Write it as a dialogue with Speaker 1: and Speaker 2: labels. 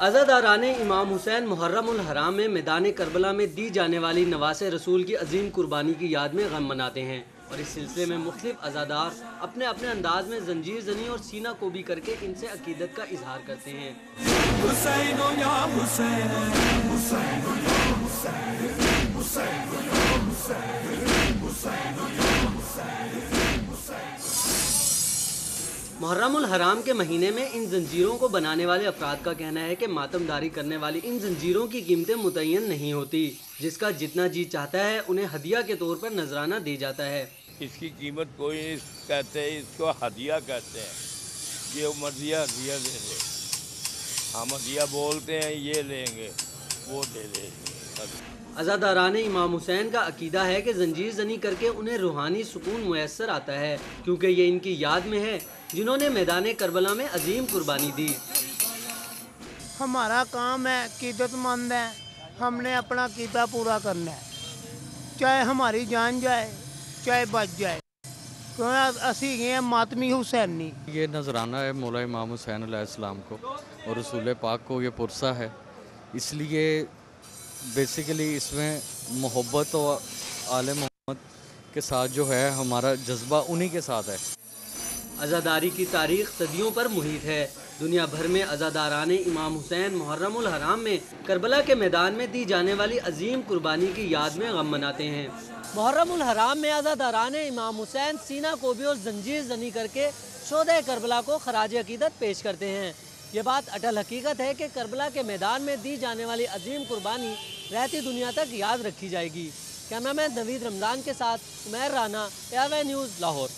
Speaker 1: अजादारान इमाम हुसैन मुहर्रम हराम में मैदान करबला में दी जाने वाली नवासे रसूल की अजीम कुर्बानी की याद में गम मनाते हैं और इस सिलसिले में मुख्त अजादार अपने अपने अंदाज में जंजीर जनी और सीना को भी करके इनसे अकीदत का इजहार करते हैं
Speaker 2: Hussein, oh Hussain, Hussein.
Speaker 1: Muharram हराम के महीने में इन जंजीरों को बनाने वाले अफराद का कहना है कि मातमदारी करने वाली इन जंजीरों की कीमतें मुतयन नहीं होती, जिसका जितना जी चाहता है, उन्हें हदिया के तौर पर नजराना दे जाता है।
Speaker 3: इसकी कीमत कोई कहते इसको हदिया कहते हैं। ये मर्जिया हदिया दे दे। हम हदिया बोलते हैं, ये लेंगे, वो दे देंगे
Speaker 1: आज़ादारान इमाम हुसैन का अकीदा है कि जंजीर जनी करके उन्हें रूहानी सुकून मैसर आता है क्योंकि ये इनकी याद में है जिन्होंने मैदान करबला में अजीम कुर्बानी दी।
Speaker 4: हमारा काम है कीदतमंद है हमने अपना कीदा पूरा करना है। चाहे हमारी जान जाए चाहे बच जाए। असी गए मातमी हुसैनी
Speaker 5: ये नजराना है मौला इमाम हुसैन को और रसूल पाक को ये पुरसा है। इसलिए बेसिकली इसमें मोहब्बत और आल मोहम्मद के साथ जो है, हमारा जज्बा उन्हीं के साथ है।
Speaker 1: आज़ादारी की तारीख सदियों पर मुहित है। दुनिया भर में आज़ादारान इमाम हुसैन मुहर्रम हराम में करबला के मैदान में दी जाने वाली अजीम कुर्बानी की याद में गम मनाते हैं। मुहर्रम हराम में आज़ादारान इमाम हुसैन सीना को भी और जंजीर, जनी करके शोध करबला को खराज अकीदत पेश करते हैं। ये बात अटल हकीकत है कि करबला के मैदान में दी जाने वाली अजीम कुर्बानी रहती दुनिया तक याद रखी जाएगी। कैमरामैन नवीद रमज़ान के साथ उमैर राना एवे न्यूज़ लाहौर।